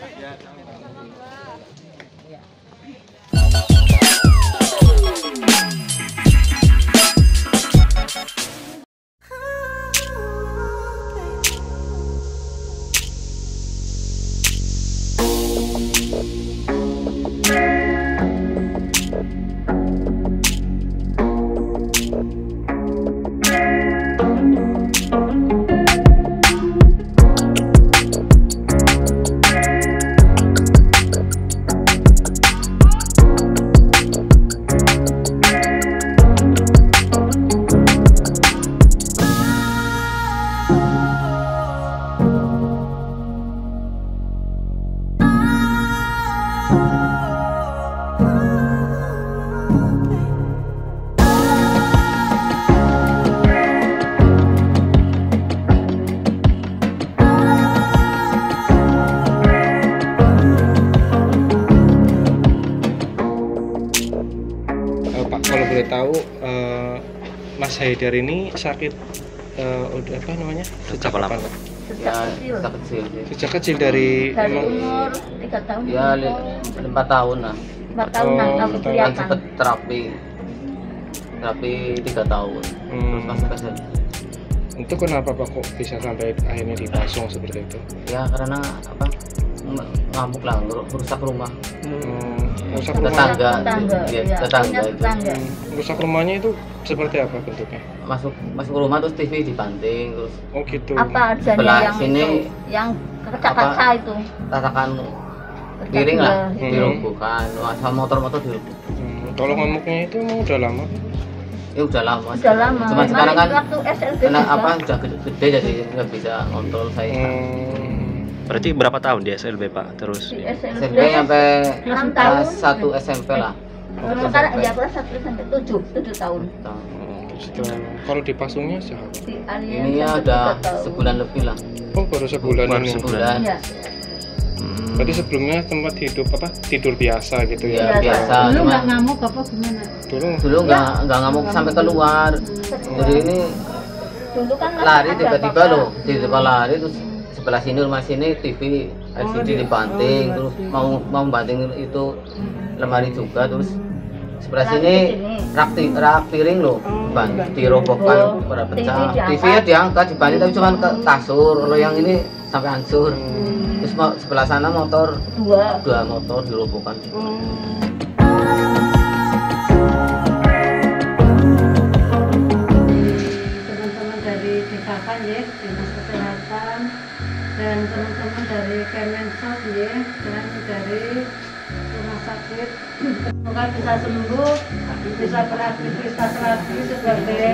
Yeah. Mas Haidar ini sakit eh, udah apa namanya? Sejak kapan? ya kecil. kita kecil sih Sejak kecil dari, dari emang umur tiga tahun ya li- empat tahun lah. empat tahunan Oh, aku empat tahun. kan kelihatan terapi. Terapi tiga tahun. Terus hmm, masuk SMP itu kenapa Pak kok bisa sampai akhirnya dipasung seperti itu? ya karena apa ng- ngamuk lah merusak rumah. Hmm, rusak rumah, tetangga tetangga ya, iya, tetangga itu. tetangga. Hmm, rusak rumahnya itu seperti apa bentuknya? masuk masuk rumah terus TV dibanting terus Oh gitu. apa Sebelah yang sini itu yang kaca-kaca itu? tatakan piring lah Iya. dirobohkan Wah, sama motor-motor dirobohkan Hmm, kalau ngamuknya itu emang udah lama? ya udah lama udah lama. Cuma sekarang kan waktu SLB kena juga. apa udah gede, gede jadi nggak bisa kontrol saya. Hmm, Berarti berapa tahun di SLB Pak? Terus? Di SLB SMP sampai enam tahun. kelas satu SMP lah. Sekarang ya kelas satu sampai tujuh tujuh tahun. Oh, setelah kalau dipasungnya siapa? di Arya ini ya udah tahun. sebulan lebih lah. Oh baru sebulan Baru ini. sebulan. sebulan Iya. hmm, Berarti sebelumnya tempat hidup apa? Tidur biasa gitu ya? Iya, biasa Dulu nggak ngamuk apa gimana? Dulu? Dulu nggak nggak ngamuk sampai keluar. Jadi ini dulu kan lari ada tiba-tiba loh tiba-tiba lari terus sebelah sini rumah sini TV LCD dibanting terus mau mau banting itu lemari juga terus sebelah sini rak, rak piring loh ban dirobohkan Oh, pada pecah. diangkat. TV nya diangkat dibanting tapi cuma ke kasur. Kalau yang ini sampai hancur. Terus mau sebelah sana motor. Dua. Dua motor dirobohkan DKK ya, Dinas Kesehatan dan teman-teman dari Kemensos ya, dan dari rumah sakit semoga bisa sembuh, bisa beraktivitas lagi sebagai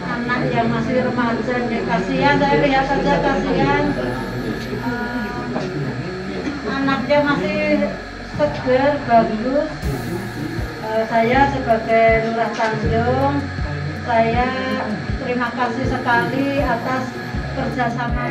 anak yang masih remaja. Ya, kasihan saya lihat saja kasihan. Anaknya masih segar, bagus. Eh, saya sebagai lurah Tanjung, saya terima kasih sekali atas kerjasama.